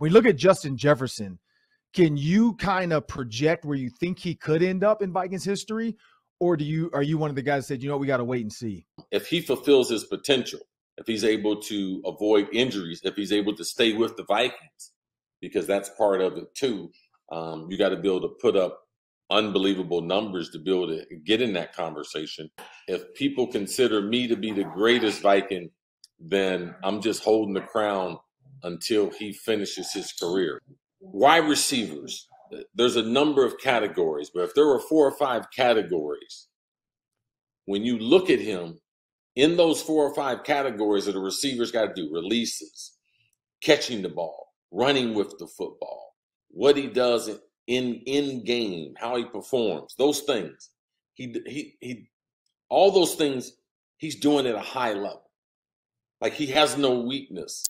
You look at Justin Jefferson, can you kind of project where you think he could end up in Vikings history? Or do you are you one of the guys that said, you know, we got to wait and see? If he fulfills his potential, if he's able to avoid injuries, if he's able to stay with the Vikings, because that's part of it too. Um, you got to be able to put up unbelievable numbers to be able to get in that conversation. If people consider me to be the greatest Viking, then I'm just holding the crown until he finishes his career. Wide receivers, there's a number of categories, but if there were four or five categories, when you look at him in those four or five categories that the receivers got to do releases, catching the ball, running with the football, what he does in in game, how he performs, those things. He he he all those things he's doing at a high level. Like he has no weakness.